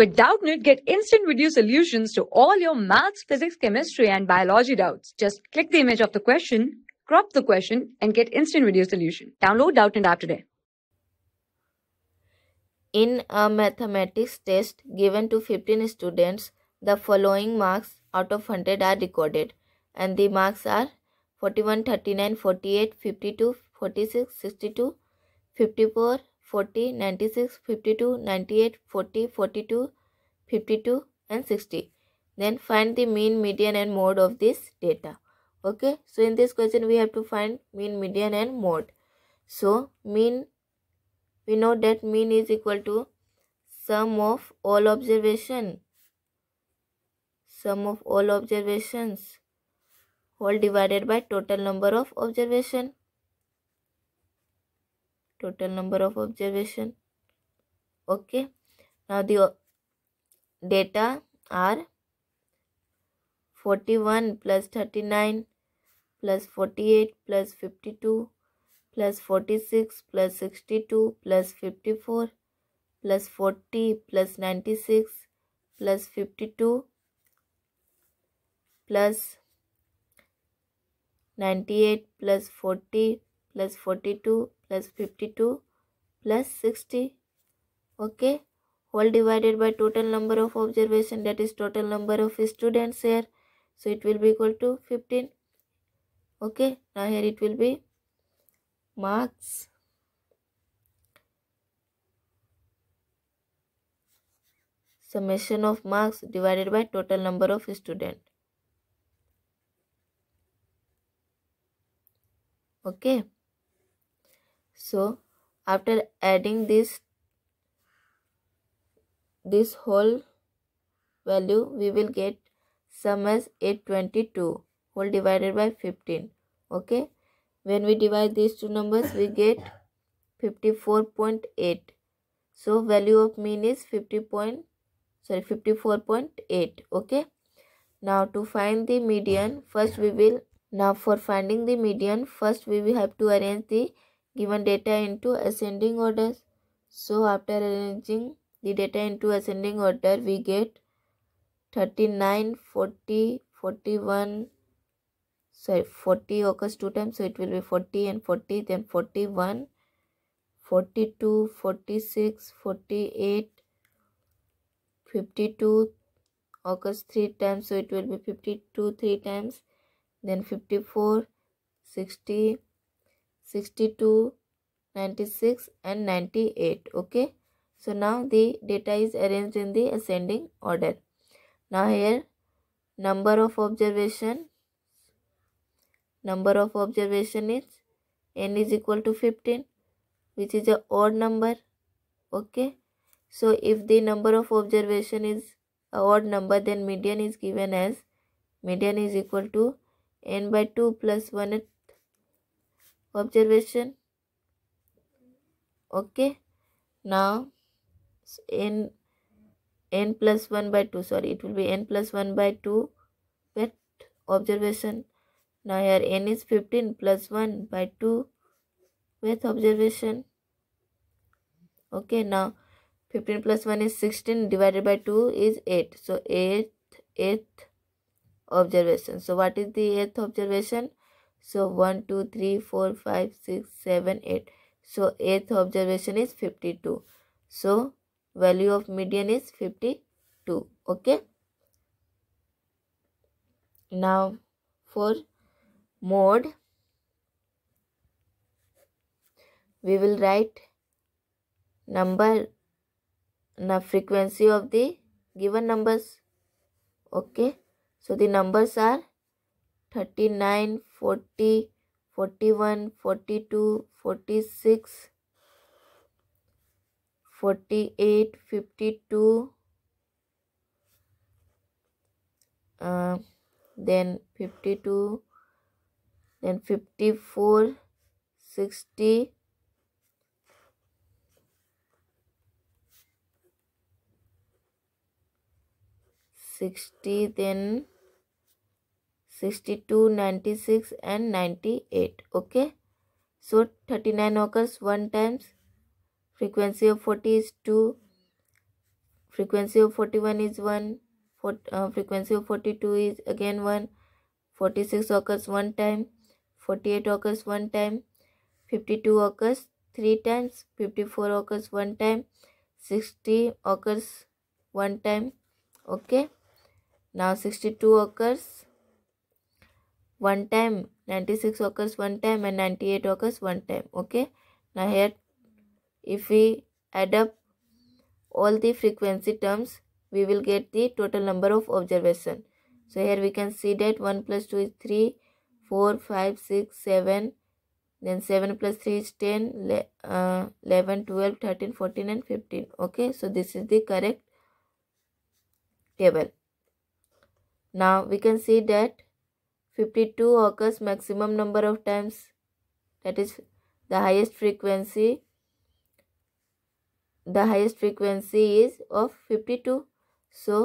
With Doubtnut, get instant video solutions to all your maths, physics, chemistry, and biology doubts. Just click the image of the question, crop the question, and get instant video solution. Download Doubtnut app today. In a mathematics test given to 15 students, the following marks out of 100 are recorded, and the marks are 41, 39, 48, 52, 46, 62, 54, 40, 96, 52, 98, 40, 42, 52 and 60. Then find the mean, median and mode of this data. Okay, so in this question we have to find mean, median and mode. So mean, we know that mean is equal to sum of all observation. Sum of all observations all divided by total number of observation total number of observation. Okay. Now the data are 41 plus 39 plus 48 plus 52 plus 46 plus 62 plus 54 plus 40 plus 96 plus 52 plus 98 plus 40 plus 42 plus 52 plus 60 okay? Whole divided by total number of observation that is total number of students here. So it will be equal to 15 okay? Now here it will be marks. Summation of marks divided by total number of student. Okay so after adding this this whole value we will get sum as 822 whole divided by 15 okay? When we divide these two numbers we get 54.8 so value of mean is 50 point sorry 54.8 okay? Now to find the median first we will now for finding the median, first we will have to arrange the given data into ascending orders. So after arranging the data into ascending order, we get 39, 40, 41, sorry 40 occurs two times so it will be 40 and 40 then 41 42 46 48 52 occurs three times so it will be 52 three times then 54 60 62 96 and 98 okay? So now the data is arranged in the ascending order. Now here number of observation. Number of observation is n is equal to 15 which is a odd number okay? So if the number of observation is a odd number then median is given as median is equal to n by 2 plus 1 observation. Okay. Now n n plus 1 by 2 sorry it will be n plus 1 by 2 with observation. Now here n is 15 plus 1 by 2 with observation. Okay now 15 plus 1 is 16 divided by 2 is 8 so 8 8 observation. So what is the eighth observation so 1 2 3 4 5 6 7 8 so eighth observation is 52 so value of median is 52 okay? Now for mode we will write number the frequency of the given numbers. Okay? So the numbers are 39, 40, 41, 42, 46, 48, 52, uh, then 52, then 54, 60, 60 then 62 96 and 98 okay? So 39 occurs one times. Frequency of 40 is 2 frequency of 41 is 1 for, uh, frequency of 42 is again 1 46 occurs one time. 48 occurs one time. 52 occurs three times. 54 occurs one time. 60 occurs one time okay? Now 62 occurs one time 96 occurs one time and 98 occurs one time okay? Now here if we add up all the frequency terms we will get the total number of observation. So here we can see that 1 plus 2 is 3 4 5 6 7 then 7 plus 3 is 10 uh, 11 12 13 14 and 15 okay? So this is the correct table. Now we can see that 52 occurs maximum number of times that is the highest frequency the highest frequency is of 52 so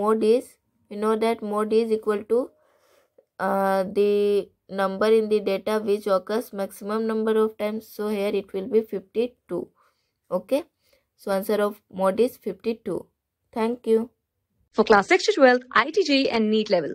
mode is you know that mode is equal to uh, the number in the data which occurs maximum number of times. So here it will be 52 okay? So answer of mode is 52 thank you. For class 6 to 12 IIT JEE and NEET level